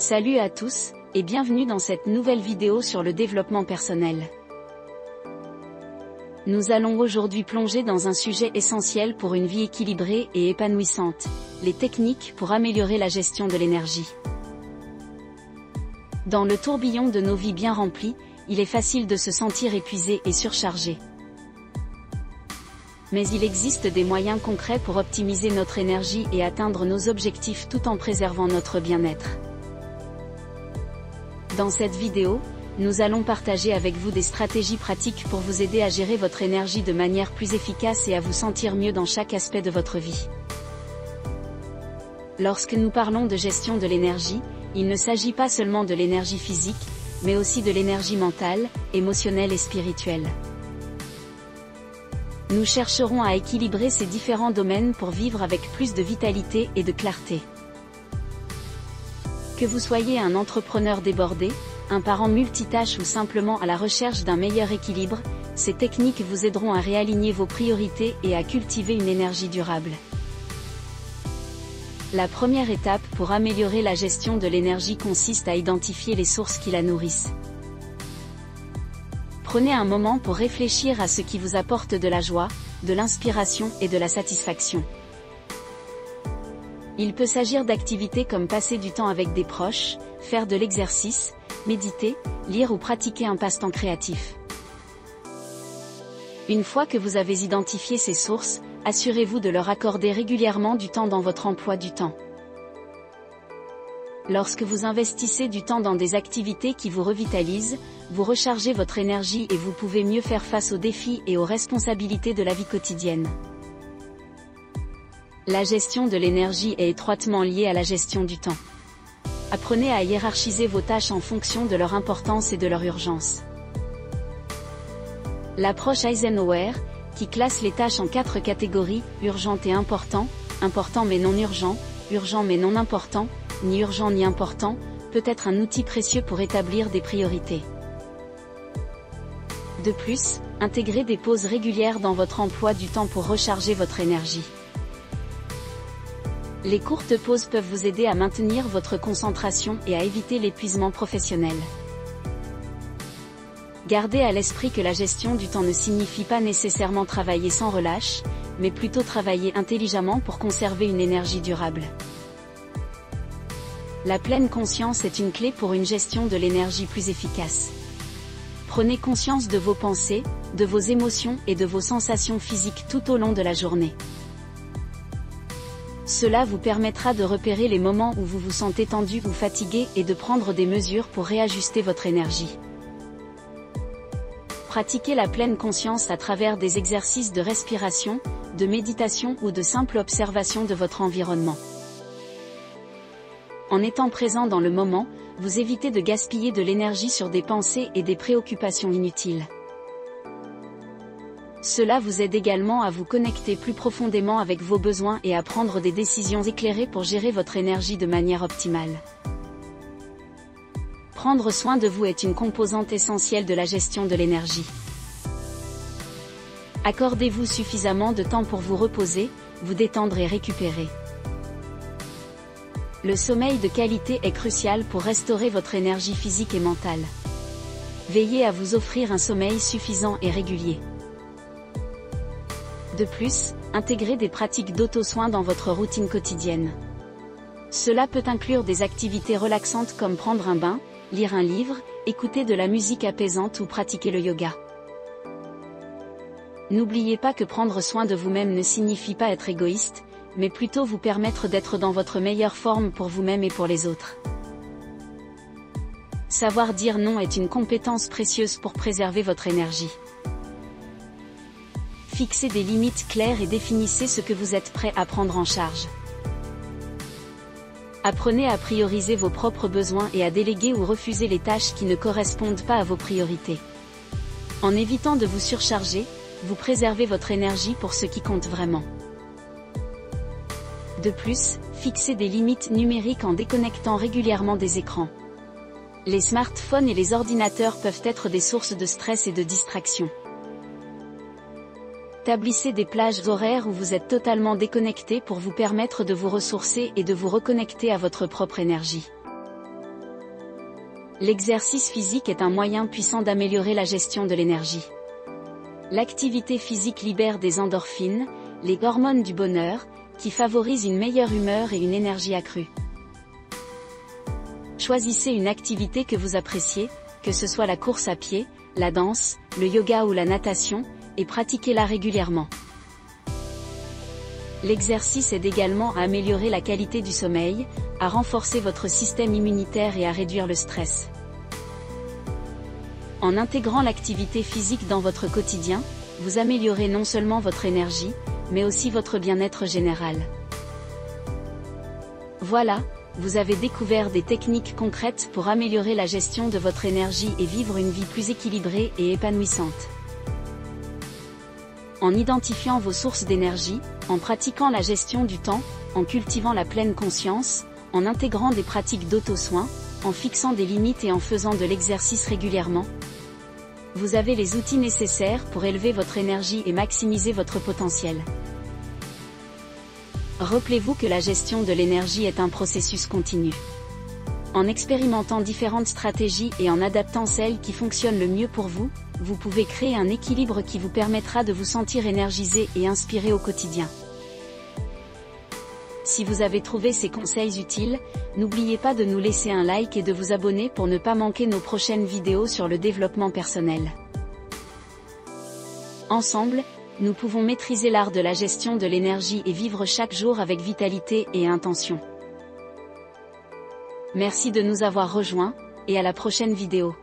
Salut à tous, et bienvenue dans cette nouvelle vidéo sur le développement personnel. Nous allons aujourd'hui plonger dans un sujet essentiel pour une vie équilibrée et épanouissante, les techniques pour améliorer la gestion de l'énergie. Dans le tourbillon de nos vies bien remplies, il est facile de se sentir épuisé et surchargé. Mais il existe des moyens concrets pour optimiser notre énergie et atteindre nos objectifs tout en préservant notre bien-être. Dans cette vidéo, nous allons partager avec vous des stratégies pratiques pour vous aider à gérer votre énergie de manière plus efficace et à vous sentir mieux dans chaque aspect de votre vie. Lorsque nous parlons de gestion de l'énergie, il ne s'agit pas seulement de l'énergie physique, mais aussi de l'énergie mentale, émotionnelle et spirituelle. Nous chercherons à équilibrer ces différents domaines pour vivre avec plus de vitalité et de clarté. Que vous soyez un entrepreneur débordé, un parent multitâche ou simplement à la recherche d'un meilleur équilibre, ces techniques vous aideront à réaligner vos priorités et à cultiver une énergie durable. La première étape pour améliorer la gestion de l'énergie consiste à identifier les sources qui la nourrissent. Prenez un moment pour réfléchir à ce qui vous apporte de la joie, de l'inspiration et de la satisfaction. Il peut s'agir d'activités comme passer du temps avec des proches, faire de l'exercice, méditer, lire ou pratiquer un passe-temps créatif. Une fois que vous avez identifié ces sources, assurez-vous de leur accorder régulièrement du temps dans votre emploi du temps. Lorsque vous investissez du temps dans des activités qui vous revitalisent, vous rechargez votre énergie et vous pouvez mieux faire face aux défis et aux responsabilités de la vie quotidienne. La gestion de l'énergie est étroitement liée à la gestion du temps. Apprenez à hiérarchiser vos tâches en fonction de leur importance et de leur urgence. L'approche Eisenhower, qui classe les tâches en quatre catégories, urgentes et important, important mais non urgent, urgent mais non important, ni urgent ni important, peut être un outil précieux pour établir des priorités. De plus, intégrez des pauses régulières dans votre emploi du temps pour recharger votre énergie. Les courtes pauses peuvent vous aider à maintenir votre concentration et à éviter l'épuisement professionnel. Gardez à l'esprit que la gestion du temps ne signifie pas nécessairement travailler sans relâche, mais plutôt travailler intelligemment pour conserver une énergie durable. La pleine conscience est une clé pour une gestion de l'énergie plus efficace. Prenez conscience de vos pensées, de vos émotions et de vos sensations physiques tout au long de la journée. Cela vous permettra de repérer les moments où vous vous sentez tendu ou fatigué et de prendre des mesures pour réajuster votre énergie. Pratiquez la pleine conscience à travers des exercices de respiration, de méditation ou de simple observation de votre environnement. En étant présent dans le moment, vous évitez de gaspiller de l'énergie sur des pensées et des préoccupations inutiles. Cela vous aide également à vous connecter plus profondément avec vos besoins et à prendre des décisions éclairées pour gérer votre énergie de manière optimale. Prendre soin de vous est une composante essentielle de la gestion de l'énergie. Accordez-vous suffisamment de temps pour vous reposer, vous détendre et récupérer. Le sommeil de qualité est crucial pour restaurer votre énergie physique et mentale. Veillez à vous offrir un sommeil suffisant et régulier. De plus, intégrez des pratiques d'auto-soin dans votre routine quotidienne. Cela peut inclure des activités relaxantes comme prendre un bain, lire un livre, écouter de la musique apaisante ou pratiquer le yoga. N'oubliez pas que prendre soin de vous-même ne signifie pas être égoïste, mais plutôt vous permettre d'être dans votre meilleure forme pour vous-même et pour les autres. Savoir dire non est une compétence précieuse pour préserver votre énergie. Fixez des limites claires et définissez ce que vous êtes prêt à prendre en charge. Apprenez à prioriser vos propres besoins et à déléguer ou refuser les tâches qui ne correspondent pas à vos priorités. En évitant de vous surcharger, vous préservez votre énergie pour ce qui compte vraiment. De plus, fixez des limites numériques en déconnectant régulièrement des écrans. Les smartphones et les ordinateurs peuvent être des sources de stress et de distraction. Établissez des plages horaires où vous êtes totalement déconnecté pour vous permettre de vous ressourcer et de vous reconnecter à votre propre énergie. L'exercice physique est un moyen puissant d'améliorer la gestion de l'énergie. L'activité physique libère des endorphines, les hormones du bonheur, qui favorisent une meilleure humeur et une énergie accrue. Choisissez une activité que vous appréciez, que ce soit la course à pied, la danse, le yoga ou la natation, et pratiquez-la régulièrement. L'exercice aide également à améliorer la qualité du sommeil, à renforcer votre système immunitaire et à réduire le stress. En intégrant l'activité physique dans votre quotidien, vous améliorez non seulement votre énergie, mais aussi votre bien-être général. Voilà, vous avez découvert des techniques concrètes pour améliorer la gestion de votre énergie et vivre une vie plus équilibrée et épanouissante. En identifiant vos sources d'énergie, en pratiquant la gestion du temps, en cultivant la pleine conscience, en intégrant des pratiques d'auto-soin, en fixant des limites et en faisant de l'exercice régulièrement, vous avez les outils nécessaires pour élever votre énergie et maximiser votre potentiel. Rappelez-vous que la gestion de l'énergie est un processus continu. En expérimentant différentes stratégies et en adaptant celles qui fonctionnent le mieux pour vous, vous pouvez créer un équilibre qui vous permettra de vous sentir énergisé et inspiré au quotidien. Si vous avez trouvé ces conseils utiles, n'oubliez pas de nous laisser un like et de vous abonner pour ne pas manquer nos prochaines vidéos sur le développement personnel. Ensemble, nous pouvons maîtriser l'art de la gestion de l'énergie et vivre chaque jour avec vitalité et intention. Merci de nous avoir rejoints, et à la prochaine vidéo.